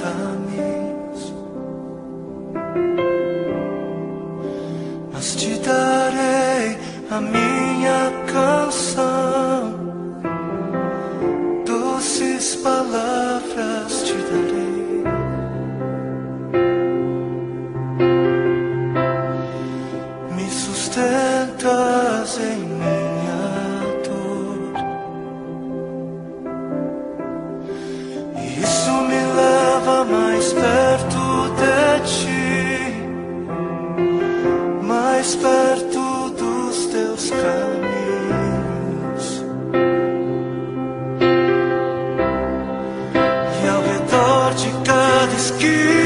come. norte, cada esquina.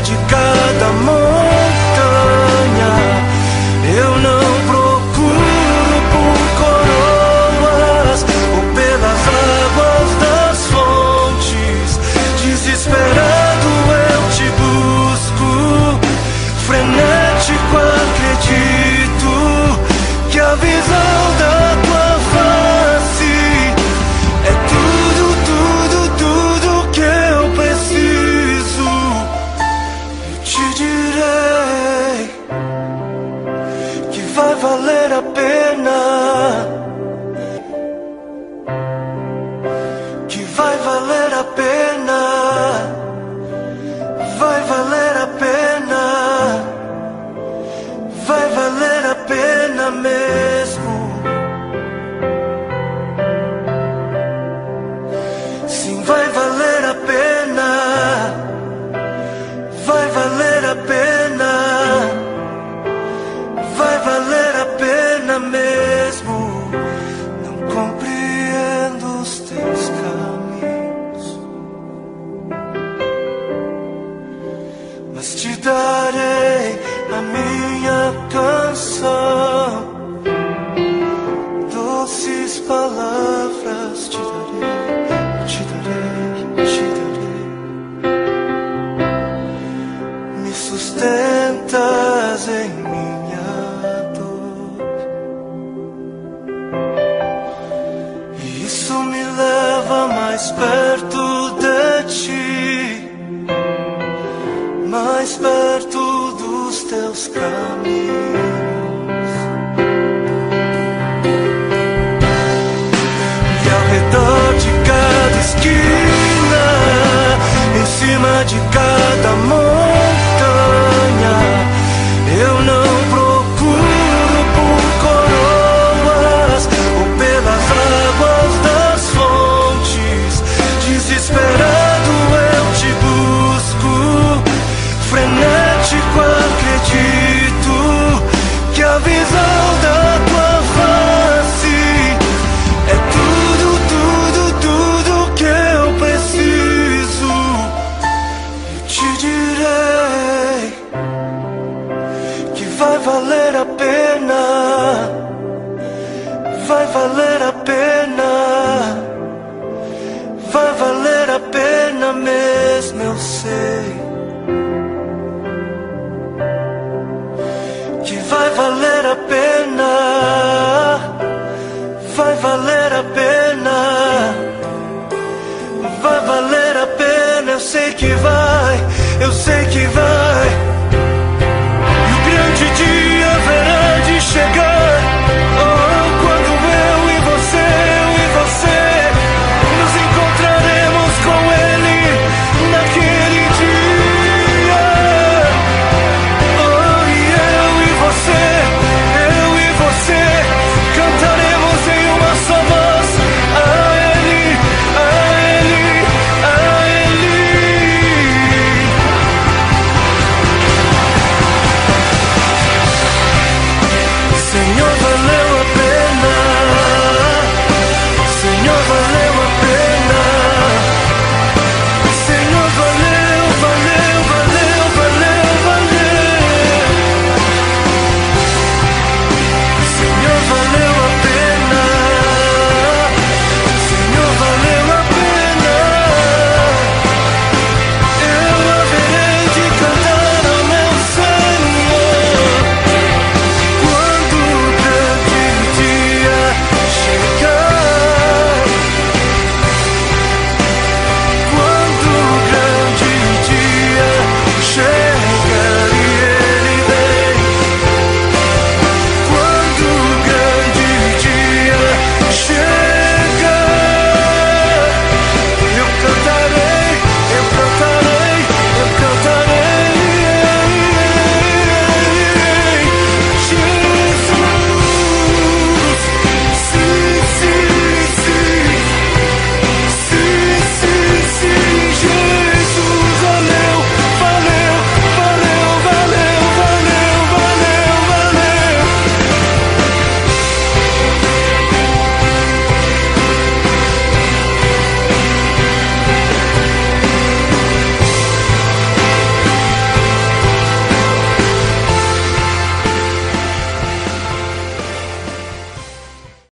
de cada amor. up in palavras te darei, te darei, te darei. Me sustentas em minha dor, isso me leva mais perto de ti, mais perto dos teus caminhos. redor de cada esquina, em cima de cada montanha. Eu não vai valer a pena, vai valer a pena mesmo, eu sei. Que vai valer a pena, vai valer